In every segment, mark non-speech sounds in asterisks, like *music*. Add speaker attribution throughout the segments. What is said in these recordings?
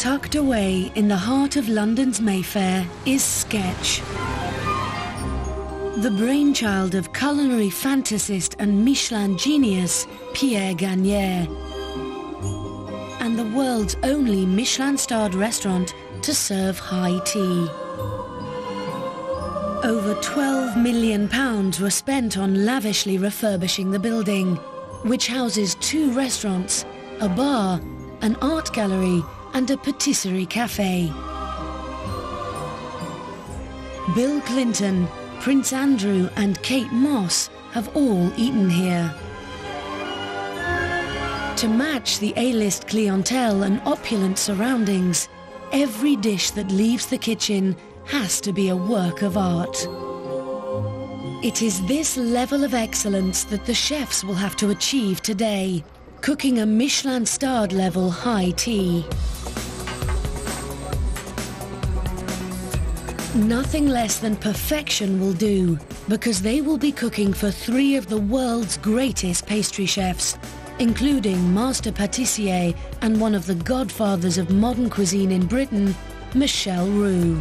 Speaker 1: Tucked away in the heart of London's Mayfair is Sketch. The brainchild of culinary fantasist and Michelin genius Pierre Gagnaire. And the world's only Michelin-starred restaurant to serve high tea. Over 12 million pounds were spent on lavishly refurbishing the building, which houses two restaurants, a bar, an art gallery and a patisserie cafe. Bill Clinton, Prince Andrew and Kate Moss have all eaten here. To match the A-list clientele and opulent surroundings, every dish that leaves the kitchen has to be a work of art. It is this level of excellence that the chefs will have to achieve today, cooking a Michelin-starred level high tea. Nothing less than perfection will do, because they will be cooking for three of the world's greatest pastry chefs, including master patissier and one of the godfathers of modern cuisine in Britain, Michel Roux.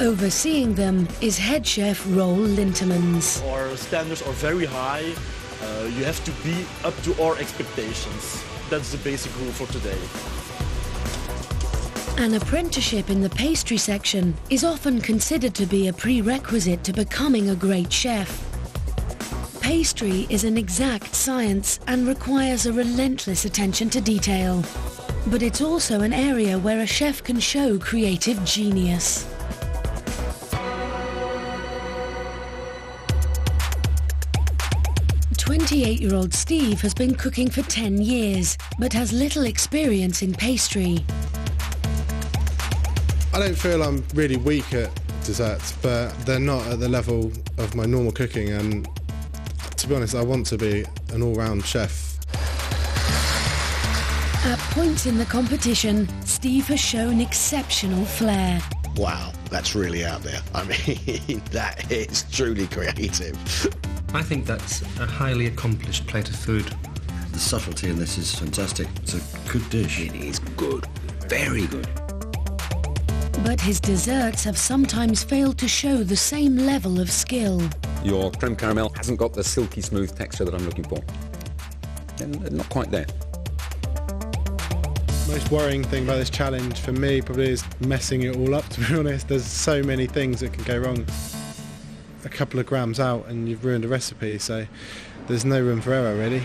Speaker 1: Overseeing them is head chef Roel Lintemans.
Speaker 2: Our standards are very high. Uh, you have to be up to our expectations. That's the basic rule for today.
Speaker 1: An apprenticeship in the pastry section is often considered to be a prerequisite to becoming a great chef. Pastry is an exact science and requires a relentless attention to detail. But it's also an area where a chef can show creative genius. Twenty-eight-year-old Steve has been cooking for 10 years, but has little experience in pastry.
Speaker 3: I don't feel I'm really weak at desserts, but they're not at the level of my normal cooking. And to be honest, I want to be an all-round chef.
Speaker 1: At points in the competition, Steve has shown exceptional flair.
Speaker 4: Wow, that's really out there. I mean, *laughs* that is truly creative.
Speaker 5: I think that's a highly accomplished plate of food.
Speaker 6: The subtlety in this is fantastic. It's a good dish.
Speaker 4: It is good. Very good.
Speaker 1: But his desserts have sometimes failed to show the same level of skill.
Speaker 7: Your creme caramel hasn't got the silky smooth texture that I'm looking for. And not quite there.
Speaker 3: Most worrying thing about this challenge for me probably is messing it all up, *laughs* to be honest. There's so many things that can go wrong. A couple of grams out and you've ruined a recipe, so there's no room for error, really.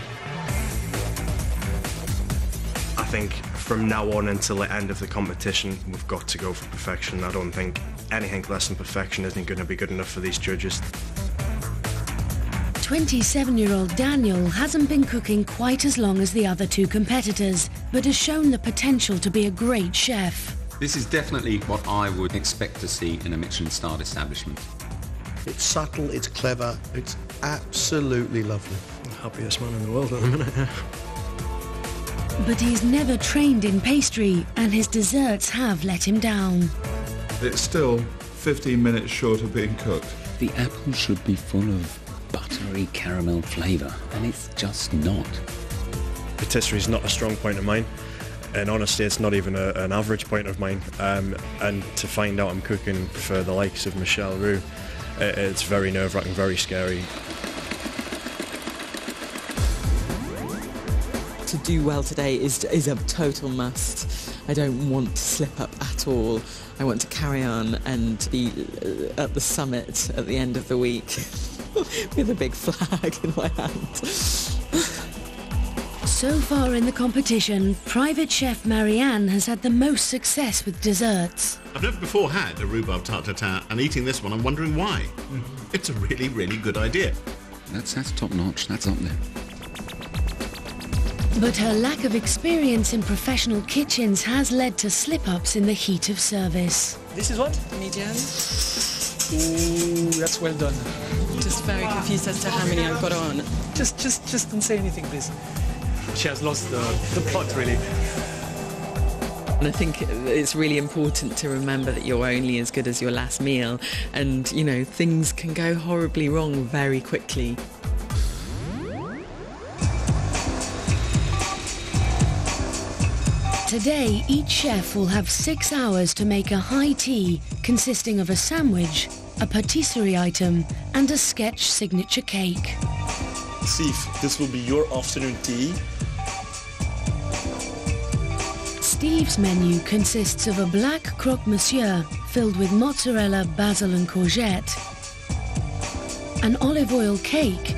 Speaker 8: I think from now on until the end of the competition, we've got to go for perfection. I don't think anything less than perfection isn't going to be good enough for these judges.
Speaker 1: 27-year-old Daniel hasn't been cooking quite as long as the other two competitors, but has shown the potential to be a great chef.
Speaker 7: This is definitely what I would expect to see in a Michelin-starred establishment.
Speaker 4: It's subtle, it's clever, it's absolutely lovely.
Speaker 2: Happiest man in the world at the minute, yeah.
Speaker 1: But he's never trained in pastry and his desserts have let him down.
Speaker 9: It's still 15 minutes short of being cooked.
Speaker 10: The apple should be full of buttery caramel flavour, and it's just not.
Speaker 8: Patisserie is not a strong point of mine, and honestly, it's not even a, an average point of mine. Um, and to find out I'm cooking for the likes of Michel Roux, it, it's very nerve-wracking, very scary.
Speaker 11: Do well today is, is a total must. I don't want to slip up at all. I want to carry on and be uh, at the summit at the end of the week *laughs* with a big flag in my hand.
Speaker 1: So far in the competition, private chef Marianne has had the most success with desserts.
Speaker 12: I've never before had a rhubarb tarte tatin, and eating this one, I'm wondering why. It's a really, really good idea.
Speaker 10: That's, that's top notch. That's up there.
Speaker 1: But her lack of experience in professional kitchens has led to slip-ups in the heat of service.
Speaker 13: This is what?
Speaker 11: Medium.
Speaker 13: Ooh, that's well done.
Speaker 11: Just very confused as to how many I've got on.
Speaker 13: Just, just, just don't say anything, please. She has lost the, the plot, really.
Speaker 11: And I think it's really important to remember that you're only as good as your last meal. And, you know, things can go horribly wrong very quickly.
Speaker 1: Today, each chef will have six hours to make a high tea consisting of a sandwich, a patisserie item, and a sketch signature cake.
Speaker 2: Steve, this will be your afternoon tea.
Speaker 1: Steve's menu consists of a black croque monsieur filled with mozzarella, basil and courgette, an olive oil cake,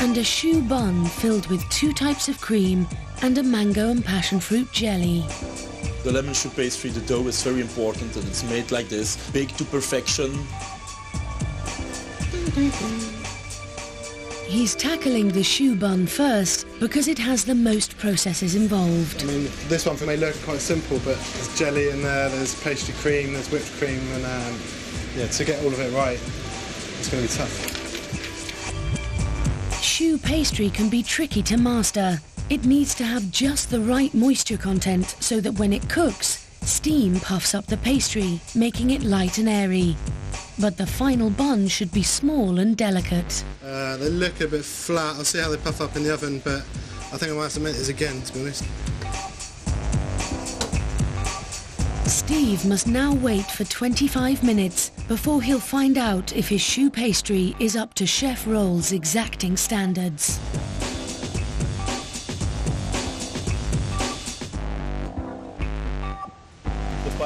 Speaker 1: and a choux bun filled with two types of cream and a mango and passion fruit jelly.
Speaker 2: The lemon choux pastry, the dough is very important and it's made like this, baked to perfection.
Speaker 1: He's tackling the choux bun first because it has the most processes involved.
Speaker 3: I mean, this one may look quite simple, but there's jelly in there, there's pastry cream, there's whipped cream, and um, yeah, to get all of it right, it's going to be tough.
Speaker 1: Choux pastry can be tricky to master. It needs to have just the right moisture content so that when it cooks, steam puffs up the pastry, making it light and airy. But the final bun should be small and delicate.
Speaker 3: Uh, they look a bit flat. I'll see how they puff up in the oven, but I think I might have to make this again, to be honest.
Speaker 1: Steve must now wait for 25 minutes before he'll find out if his choux pastry is up to Chef Roel's exacting standards.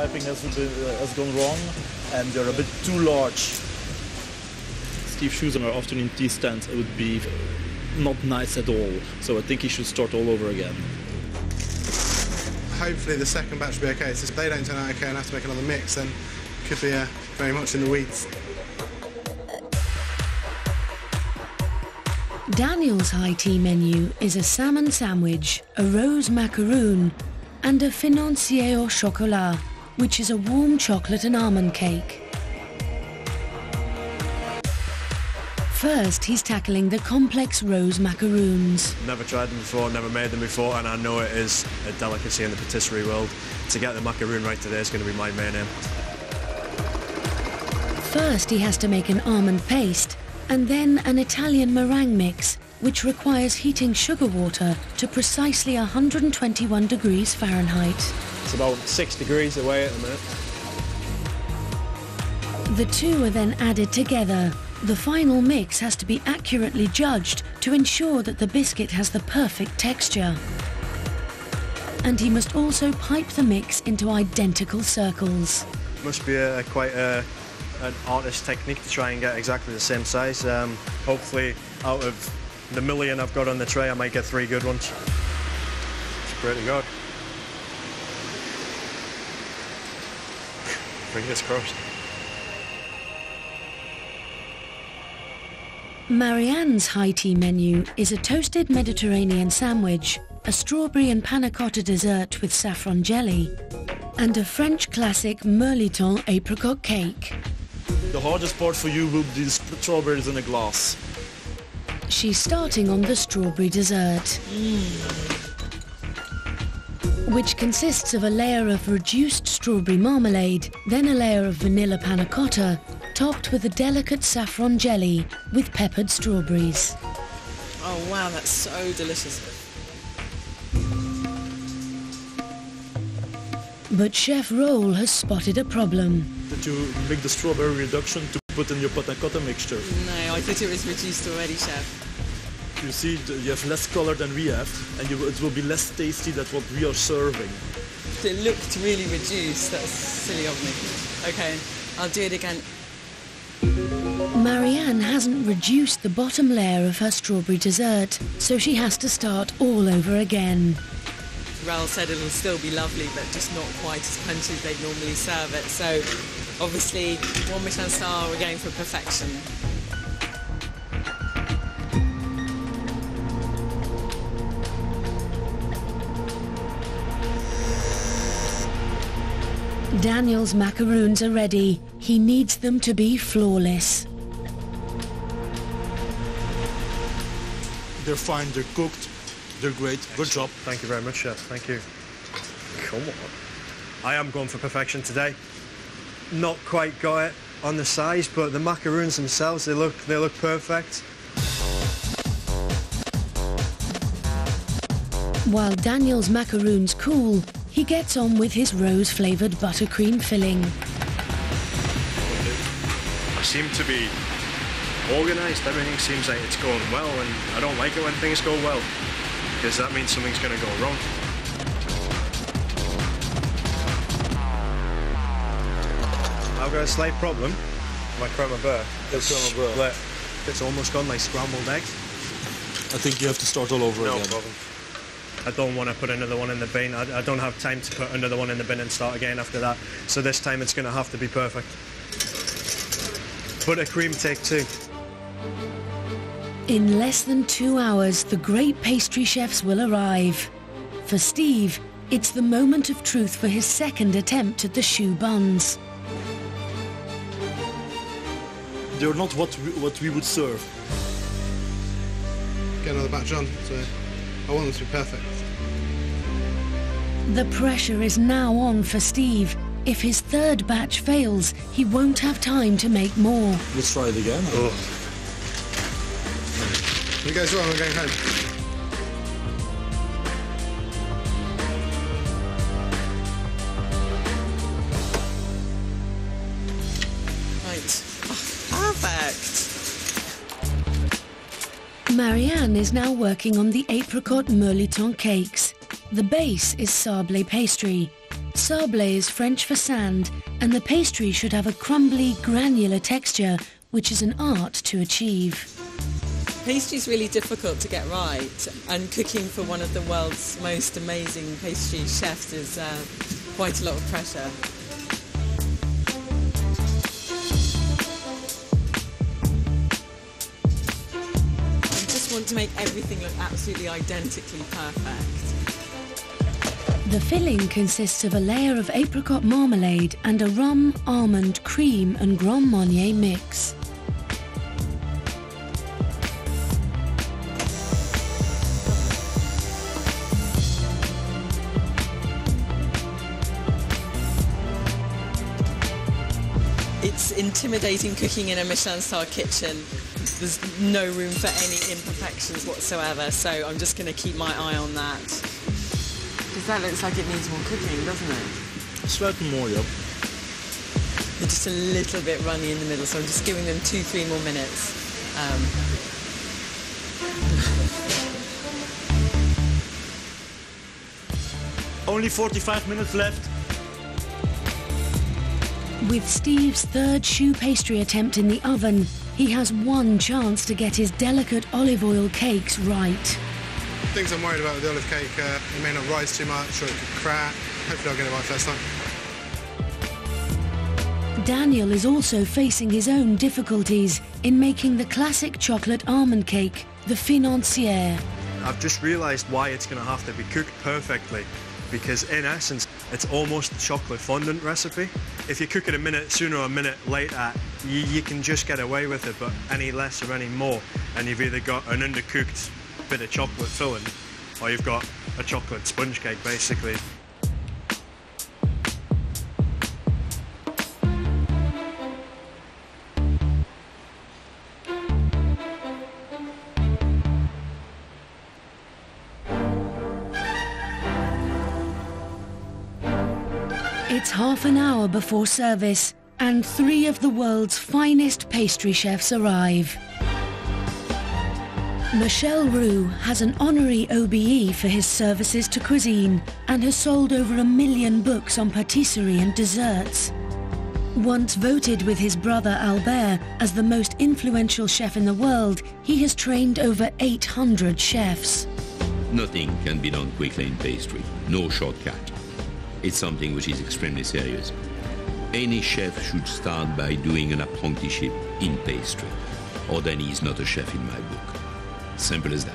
Speaker 2: The piping has, been, uh, has gone wrong and they're a bit too large. Steve shoes on our afternoon tea stand it would be not nice at all. So I think he should start all over again.
Speaker 3: Hopefully the second batch will be okay. So if they don't turn out okay and have to make another mix, then it could be uh, very much in the weeds.
Speaker 1: Daniel's high tea menu is a salmon sandwich, a rose macaroon, and a financier au chocolat, which is a warm chocolate and almond cake. First, he's tackling the complex rose macaroons.
Speaker 8: Never tried them before, never made them before, and I know it is a delicacy in the patisserie world. To get the macaroon right today is going to be my main aim.
Speaker 1: First, he has to make an almond paste, and then an Italian meringue mix, which requires heating sugar water to precisely 121 degrees Fahrenheit.
Speaker 8: It's about six degrees away at the minute.
Speaker 1: The two are then added together. The final mix has to be accurately judged to ensure that the biscuit has the perfect texture. And he must also pipe the mix into identical circles.
Speaker 8: Must be a, quite a, an artist technique to try and get exactly the same size. Um, hopefully, out of the million I've got on the tray, I might get three good ones. Pray to God. Fingers crossed.
Speaker 1: Marianne's high tea menu is a toasted Mediterranean sandwich, a strawberry and panna cotta dessert with saffron jelly, and a French classic Mirliton apricot cake.
Speaker 2: The hardest part for you will be the strawberries in a glass.
Speaker 1: She's starting on the strawberry dessert, mm. Which consists of a layer of reduced strawberry marmalade, then a layer of vanilla panna cotta, topped with a delicate saffron jelly with peppered strawberries.
Speaker 11: Oh wow, that's so delicious.
Speaker 1: But Chef Roel has spotted a problem.
Speaker 2: Did you make the strawberry reduction to put in your panna cotta mixture?
Speaker 11: No, I thought it was reduced already, chef.
Speaker 2: You see, you have less color than we have, and you, it will be less tasty than what we are serving.
Speaker 11: It looked really reduced. That's silly of me. Okay, I'll do it again.
Speaker 1: Marianne hasn't reduced the bottom layer of her strawberry dessert, so she has to start all over again.
Speaker 11: Raoul said it'll still be lovely, but just not quite as punchy as they'd normally serve it. So, obviously, one Michelin star, we're going for perfection.
Speaker 1: Daniel's macaroons are ready. He needs them to be flawless.
Speaker 2: They're fine, they're cooked, they're great. Good job.
Speaker 8: Thank you very much, Chef. Thank you. Come on. I am going for perfection today. Not quite got it on the size, but the macaroons themselves, they look they look perfect.
Speaker 1: While Daniel's macaroons cool, he gets on with his rose-flavoured buttercream filling.
Speaker 8: I seem to be organised. Everything seems like it's going well, and I don't like it when things go well because that means something's going to go wrong. I've got a slight problem. My creme beurre. It's split. It's almost gone like scrambled eggs.
Speaker 2: I think you have to start all over
Speaker 8: No
Speaker 2: again.
Speaker 8: problem. I don't want to put another one in the bin. I, I don't have time to put another one in the bin and start again after that. So this time it's going to have to be perfect. Buttercream take two.
Speaker 1: In less than two hours, the great pastry chefs will arrive. For Steve, it's the moment of truth for his second attempt at the choux buns.
Speaker 2: They're not what we, what we would serve.
Speaker 3: Get another batch on, so I want them to be perfect.
Speaker 1: The pressure is now on for Steve. If his third batch fails, he won't have time to make more.
Speaker 2: Let's try it again.
Speaker 3: If it goes wrong, I'm going home.
Speaker 11: Right. Oh, perfect.
Speaker 1: Marianne is now working on the apricot Mirliton cakes. The base is sablé pastry. Sablé is French for sand, and the pastry should have a crumbly, granular texture, which is an art to achieve.
Speaker 11: Pastry is really difficult to get right, and cooking for one of the world's most amazing pastry chefs is uh, quite a lot of pressure. I just want to make everything look absolutely identically perfect.
Speaker 1: The filling consists of a layer of apricot marmalade and a rum, almond, cream and Grand Marnier mix.
Speaker 11: It's intimidating cooking in a Michelin star kitchen. There's no room for any imperfections whatsoever, so I'm just going to keep my eye on that. Because that looks like it needs more cooking, doesn't it?
Speaker 2: Slightly more, yeah.
Speaker 11: They're just a little bit runny in the middle, so I'm just giving them two, three more minutes. Um,
Speaker 2: Only 45 minutes left.
Speaker 1: With Steve's third choux pastry attempt in the oven, he has one chance to get his delicate olive oil cakes right.
Speaker 3: Things I'm worried about with the olive cake, uh, it may not rise too much or it could crack. Hopefully I'll get it right first time.
Speaker 1: Daniel is also facing his own difficulties in making the classic chocolate almond cake, the financier.
Speaker 8: I've just realised why it's going to have to be cooked perfectly because in essence it's almost a chocolate fondant recipe. If you cook it a minute sooner or a minute later, you, you can just get away with it, but any less or any more, and you've either got an undercooked bit of chocolate filling or you've got a chocolate sponge cake basically.
Speaker 1: It's half an hour before service, and three of the world's finest pastry chefs arrive. Michel Roux has an honorary OBE for his services to cuisine and has sold over a million books on patisserie and desserts. Once voted with his brother Albert as the most influential chef in the world, he has trained over 800 chefs.
Speaker 14: Nothing can be done quickly in pastry. No shortcut. It's something which is extremely serious. Any chef should start by doing an apprenticeship in pastry, or then he's not a chef in my book. Simple as that.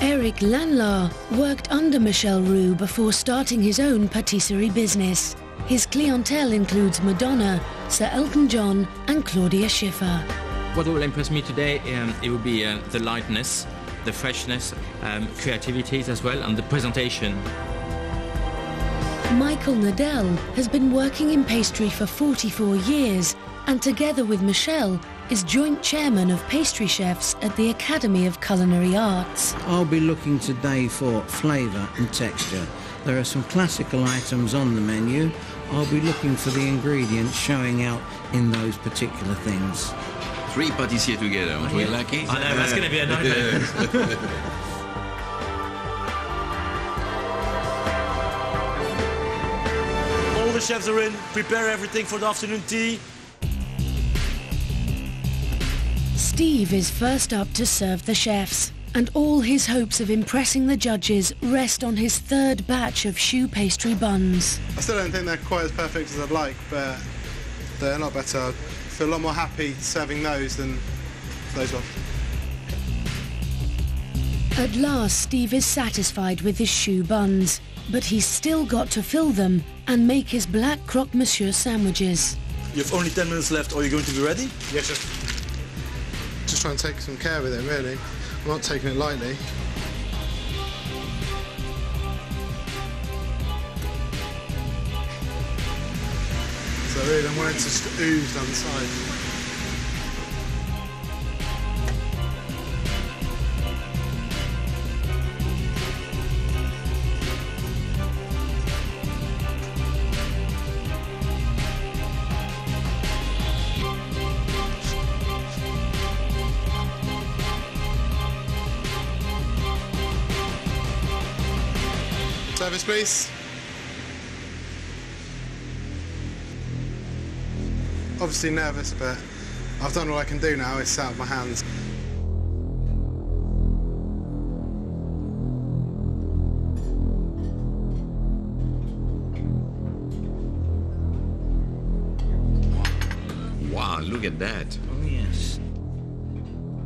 Speaker 1: Eric Lanlard worked under Michel Roux before starting his own patisserie business. His clientele includes Madonna, Sir Elton John and Claudia Schiffer.
Speaker 15: What will impress me today, um, it will be uh, the lightness, the freshness, um, creativity as well, and the presentation.
Speaker 1: Michael Nadell has been working in pastry for 44 years and together with Michel is joint chairman of pastry chefs at the Academy of Culinary Arts.
Speaker 16: I'll be looking today for flavour and texture. There are some classical items on the menu. I'll be looking for the ingredients showing out in those particular things.
Speaker 14: Three pâtissiers together, aren't we lucky?
Speaker 15: I know, that's gonna be a nightmare.
Speaker 17: All the chefs are in. Prepare everything for the afternoon tea.
Speaker 1: Steve is first up to serve the chefs, and all his hopes of impressing the judges rest on his third batch of choux pastry buns.
Speaker 3: I still don't think they're quite as perfect as I'd like, but they're a lot better. I feel a lot more happy serving those than those ones.
Speaker 1: At last, Steve is satisfied with his choux buns, but he's still got to fill them and make his black croque monsieur sandwiches.
Speaker 17: You have only 10 minutes left. Are you going to be ready?
Speaker 3: Yes, sir. Just trying to take some care with it, really. I'm not taking it lightly. So really don't want it to ooze down the side. Service, please. Obviously nervous, but I've done all I can do now. It's out of my hands.
Speaker 14: Wow, look at that.
Speaker 16: Oh, yes.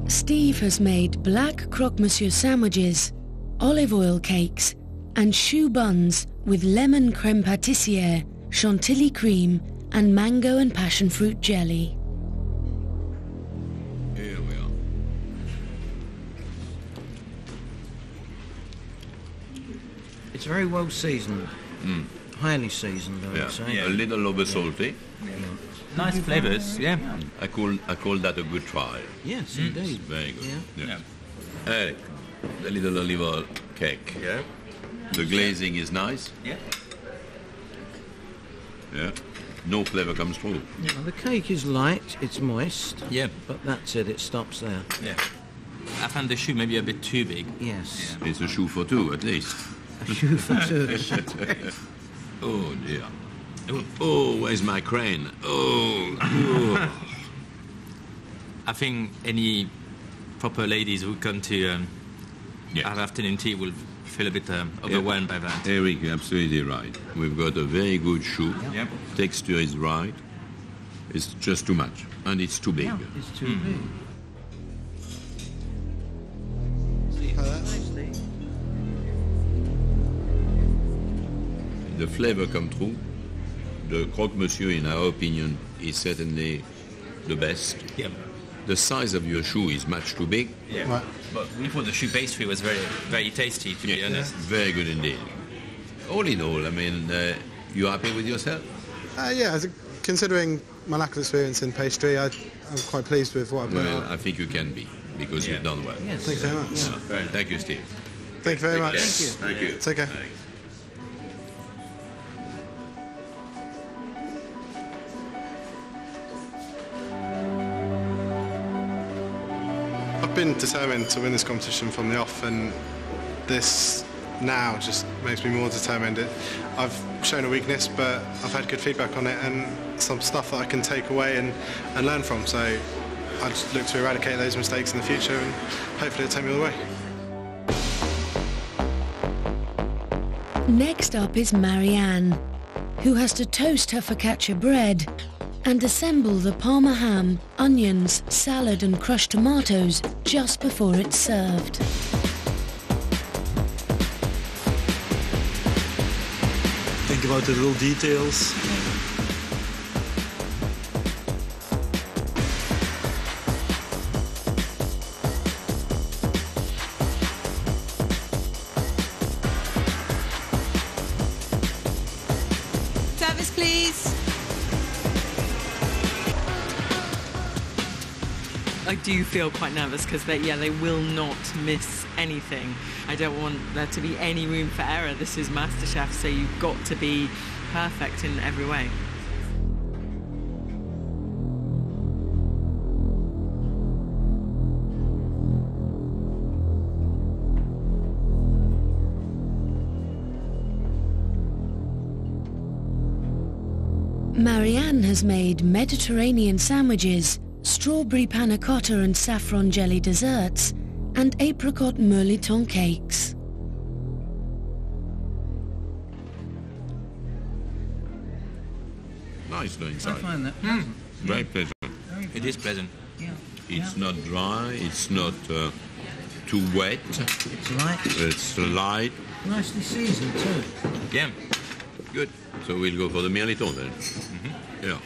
Speaker 1: Steve has made black croque monsieur sandwiches, olive oil cakes, and choux buns with lemon creme pâtissière, chantilly cream, and mango and passion fruit jelly.
Speaker 14: Here we are.
Speaker 16: It's very well seasoned.
Speaker 14: Mm.
Speaker 16: Highly seasoned, I would
Speaker 14: Yeah. a little over salty.
Speaker 15: Nice flavours, yeah.
Speaker 14: I call I call that a good try.
Speaker 16: Yes,
Speaker 14: Mm.
Speaker 16: indeed.
Speaker 14: Very good.
Speaker 16: Yeah.
Speaker 14: Yeah. Hey, the little olive oil cake.
Speaker 15: Yeah.
Speaker 14: The glazing is nice.
Speaker 15: Yeah.
Speaker 14: Yeah. No flavor comes through.
Speaker 16: Now, the cake is light, it's moist.
Speaker 15: Yeah.
Speaker 16: But that's it, it stops there.
Speaker 15: Yeah. I found the choux maybe a bit too big.
Speaker 16: Yes.
Speaker 14: It's a choux for two, at least.
Speaker 16: A choux for *laughs* two. *laughs*
Speaker 14: oh dear. Oh, where's my crane? Oh. oh.
Speaker 15: I think any proper ladies who come to um, have afternoon tea will feel a bit um, overwhelmed by that.
Speaker 14: Eric, you're absolutely right. We've got a very good choux.
Speaker 15: Yep.
Speaker 14: Texture is right. It's just too much, and it's too big.
Speaker 16: It's too big.
Speaker 14: The flavor come through. The croque monsieur, in our opinion, is certainly the best.
Speaker 15: Yeah.
Speaker 14: The size of your choux is much too big.
Speaker 15: Yeah. But we thought the choux pastry was very, very tasty, to be honest.
Speaker 14: Very good indeed. All in all, I mean, uh, you happy with yourself?
Speaker 3: Uh, yeah, considering my lack of experience in pastry, I, I'm quite pleased with what I've done.
Speaker 14: Well, I think you can be because you've done well.
Speaker 3: Yes. Thank you very much.
Speaker 14: Yeah. Thank you, Steve.
Speaker 3: Thank you very
Speaker 14: Take
Speaker 3: much.
Speaker 14: care. Thank you.
Speaker 3: Take care. I've been determined to win this competition from the off, and this now just makes me more determined. It, I've shown a weakness, but I've had good feedback on it and some stuff that I can take away and, and learn from. So I just look to eradicate those mistakes in the future, and hopefully it'll take me all the way.
Speaker 1: Next up is Marianne, who has to toast her focaccia bread and assemble the parma ham, onions, salad and crushed tomatoes just before it's served.
Speaker 17: Think about the little details.
Speaker 11: Feel quite nervous because they, yeah, they will not miss anything. I don't want there to be any room for error. This is MasterChef, so you've got to be perfect in every way.
Speaker 1: Marianne has made Mediterranean sandwiches, strawberry panna cotta and saffron jelly desserts, and apricot mirliton cakes.
Speaker 14: Nice though inside.
Speaker 16: I find that
Speaker 14: Mm.
Speaker 16: pleasant.
Speaker 14: Very pleasant.
Speaker 16: Very
Speaker 15: It is pleasant.
Speaker 16: Yeah.
Speaker 14: It's not dry. It's not uh, too wet.
Speaker 16: It's light.
Speaker 14: It's light.
Speaker 16: Nicely seasoned too.
Speaker 15: Yeah.
Speaker 14: Good. So we'll go for the mirliton then.
Speaker 15: Mm-hmm.
Speaker 14: Yeah.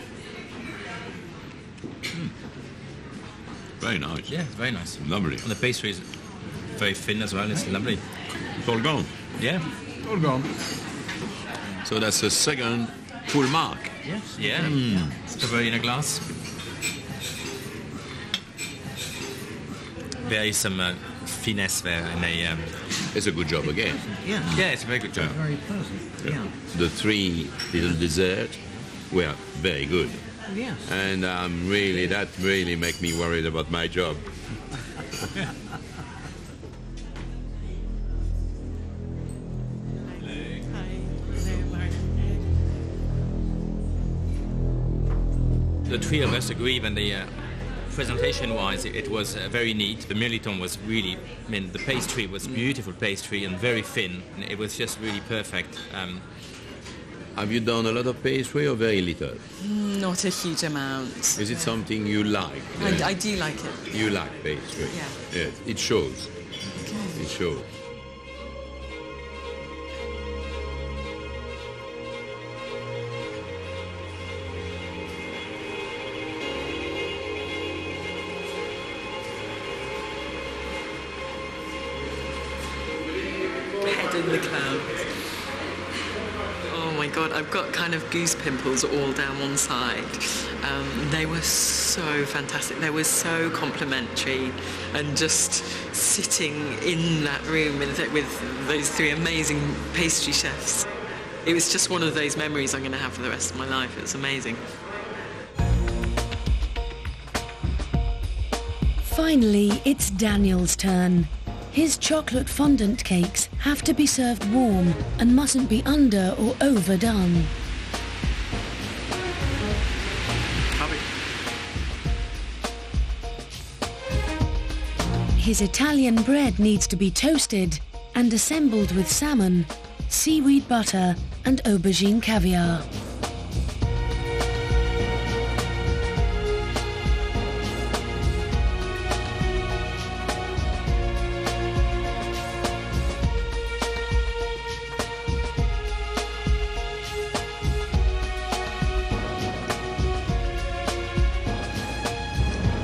Speaker 14: Very nice.
Speaker 15: Yeah, it's very nice.
Speaker 14: Lovely.
Speaker 15: And the pastry is very thin as well. It's lovely.
Speaker 14: It's all gone.
Speaker 15: Yeah.
Speaker 14: All gone. So that's the second full mark.
Speaker 16: Yes.
Speaker 15: Yeah.
Speaker 14: Mm.
Speaker 15: Strawberry in a glass. There is some uh, finesse there in a. Um,
Speaker 14: it's a good job again.
Speaker 16: Yeah.
Speaker 15: Yeah, it's a very good job.
Speaker 16: Very pleasant. Yeah.
Speaker 14: The three little desserts were very good.
Speaker 16: Yes.
Speaker 14: And um, really, that really make me worried about my job.
Speaker 15: The three of us agree when the uh, presentation-wise, it, it was uh, very neat. The mirliton was really, I mean, the pastry was beautiful pastry and very thin. And it was just really perfect. Um,
Speaker 14: Have you done a lot of pastry or very little?
Speaker 11: Mm, not a huge amount.
Speaker 14: Is it something you like?
Speaker 11: I, I do like it.
Speaker 14: You like pastry?
Speaker 11: Yeah.
Speaker 14: Yes, it shows. It shows.
Speaker 11: Kind of goose pimples all down one side. Um, they were so fantastic. They were so complimentary, and just sitting in that room with, with those three amazing pastry chefs. It was just one of those memories I'm going to have for the rest of my life. It was amazing.
Speaker 1: Finally, it's Daniel's turn. His chocolate fondant cakes have to be served warm and mustn't be under or overdone. His Italian bread needs to be toasted and assembled with salmon, seaweed butter and aubergine caviar.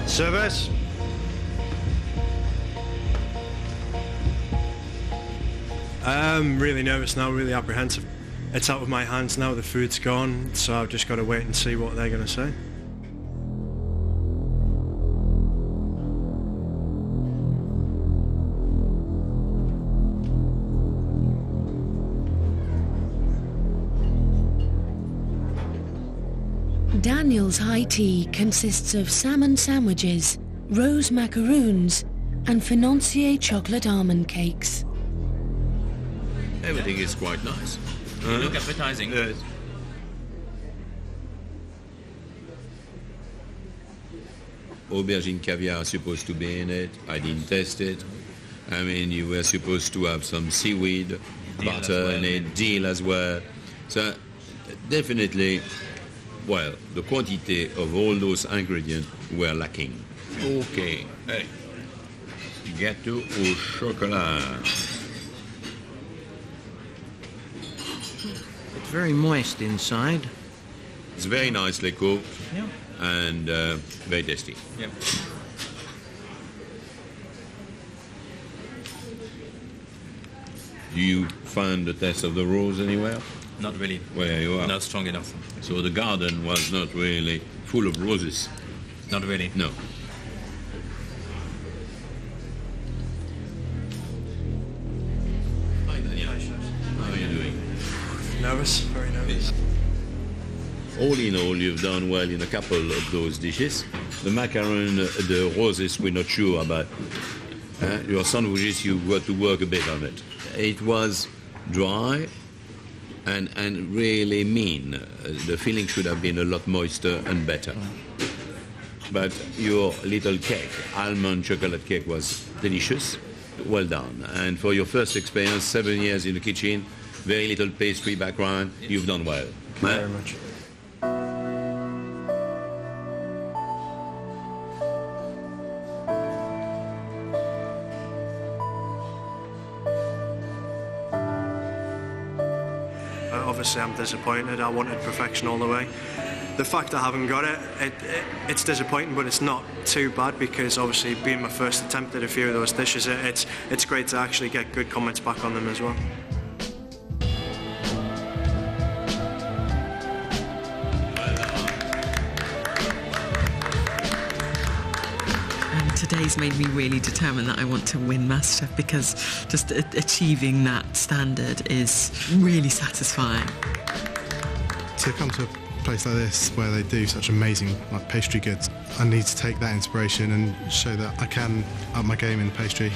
Speaker 8: Service. I'm really nervous now, really apprehensive. It's out of my hands now, the food's gone, so I've just got to wait and see what they're going to say.
Speaker 1: Daniel's high tea consists of salmon sandwiches, rose macaroons, and financier chocolate almond cakes.
Speaker 14: Everything is quite nice.
Speaker 15: They look appetizing.
Speaker 14: Aubergine caviar is supposed to be in it. I didn't test it. I mean, you were supposed to have some seaweed,
Speaker 15: Dill
Speaker 14: butter
Speaker 15: well,
Speaker 14: in it, dill as well. So definitely, well, the quantity of all those ingredients were lacking. Okay, hey, gâteau au chocolat.
Speaker 16: Very moist inside.
Speaker 14: It's very nicely cooked
Speaker 16: Yeah.
Speaker 14: and uh, very tasty.
Speaker 15: Yep.
Speaker 14: Do you find the taste of the rose anywhere?
Speaker 15: Not really.
Speaker 14: Where you are?
Speaker 15: Not strong enough.
Speaker 14: So the garden was not really full of roses?
Speaker 15: Not really.
Speaker 14: No.
Speaker 8: Nervous, very nervous.
Speaker 14: All in all, you've done well in a couple of those dishes. The macaron, the roses, we're not sure about. Uh, your sandwiches, you've got to work a bit on it. It was dry and, and really mean. The filling should have been a lot moister and better. But your little cake, almond chocolate cake, was delicious. Well done. And for your first experience, seven years in the kitchen, very little pastry background, you've done well.
Speaker 8: Thank you very much.
Speaker 18: Uh, obviously, I'm disappointed. I wanted perfection all the way. The fact I haven't got it, it, it, it's disappointing, but it's not too bad because obviously, being my first attempt at a few of those dishes, it, it's it's great to actually get good comments back on them as well.
Speaker 11: And made me really determined that I want to win MasterChef because just a- achieving that standard is really satisfying.
Speaker 3: To come to a place like this where they do such amazing like pastry goods, I need to take that inspiration and show that I can up my game in pastry.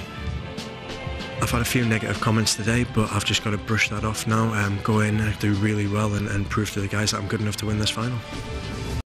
Speaker 8: I've had a few negative comments today, but I've just got to brush that off now. Um, go in, uh, do really well, and, and prove to the guys that I'm good enough to win this final.